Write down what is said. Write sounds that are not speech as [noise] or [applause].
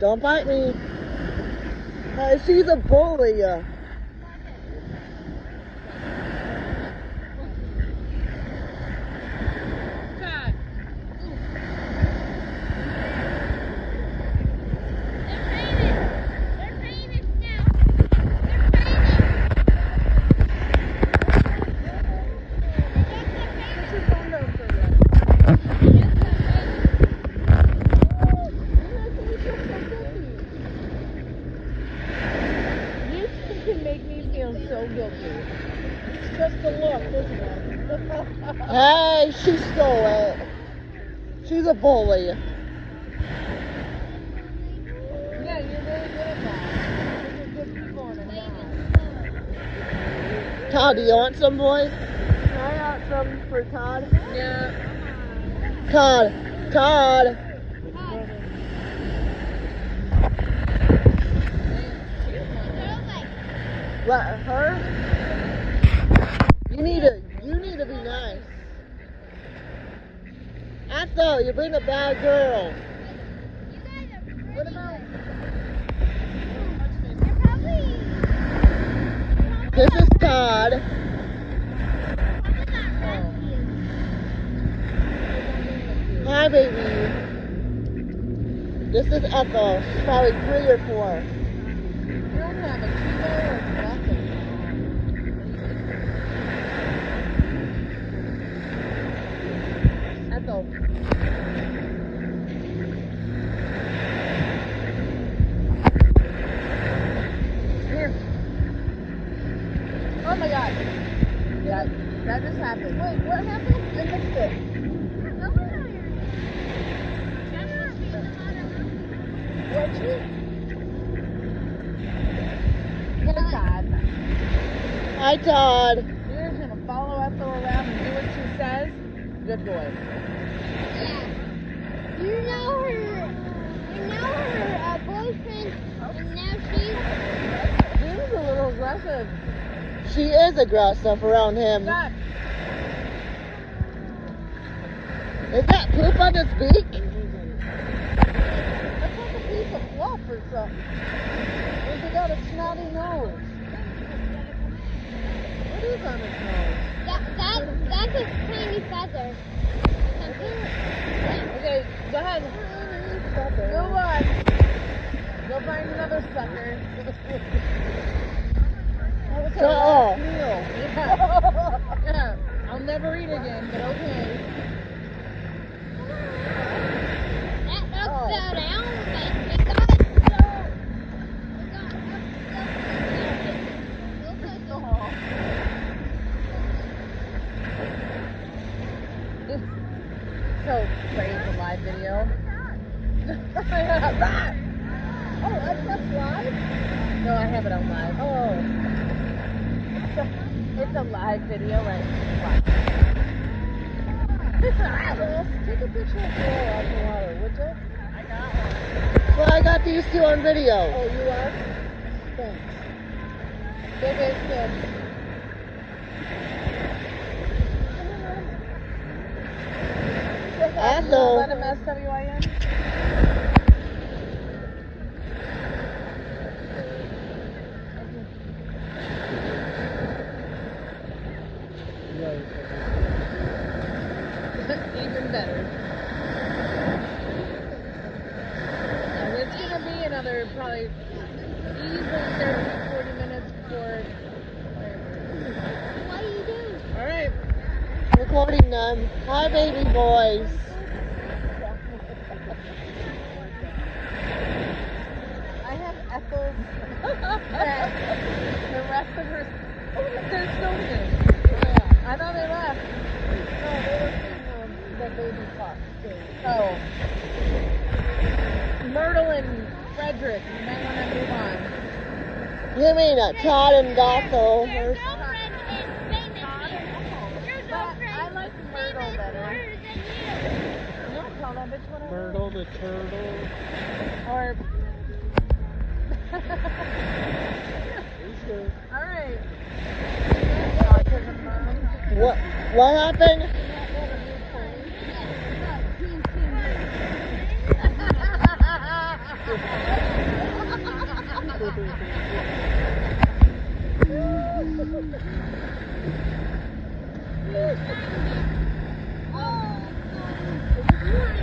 Don't bite me. Hey, she's a bully. Uh. Todd. Put your phone down for a minute. You can make me feel so guilty. It's just a look, isn't it? Hey, she stole it. She's a bully. yeah, you're really good at that. You're good people in a. Todd, do you want some, boy? Can I have some for Todd? Yeah. Todd. Todd. Let her? You need to, you need to be nice. You're being a bad girl. This is Todd. Hi, baby. This is Ethel. She's probably three or four. you don't have a Chico or nothing? Ethel. Here. Oh my god. Yeah, that just happened. Wait, what happened? I missed it. What you? Hey, Todd. Hi, Todd. You're just gonna follow Ethel around and do what she says? Good boy. Yeah. You know her, you know her uh, boyfriend, and now she's, He's a little aggressive. She is a ground stuff around him. Stop. Is that poop on his beak? That's like a piece of fluff or something. Or he got a snotty nose. What is on his nose? that, that, that's a tiny feather. Okay, go ahead. Go on. Go find another sucker. [laughs] That was her Oh. last meal. Yeah. yeah. I'll never eat again, but okay. That duck Oh. fell down, but it got so, it got up so, Oh. So, ready for live video? [laughs] oh, that's live? No, I have it on live. Oh. [laughs] It's a, live video, right? [laughs] Watch. Take a picture of Joel out in the water, would you? I got one. Well, I got these two on video. Oh, you are? Thanks. Big is S-W-I-N? Even better. Gonna be another probably easily 30, 40 minutes before. what do you do? Alright. Recording them. Hi, baby boys. I The rest of her. Oh, they're stoners. I thought they left. No, they were in um, the baby fox thing. Oh. Myrtle and Frederick, you might want to move on. You mean a Todd and Gothel? Or- girlfriend is famous. I like Myrtle better. No. Myrtle the turtle. Or. All right. What? What happened? oh, [laughs]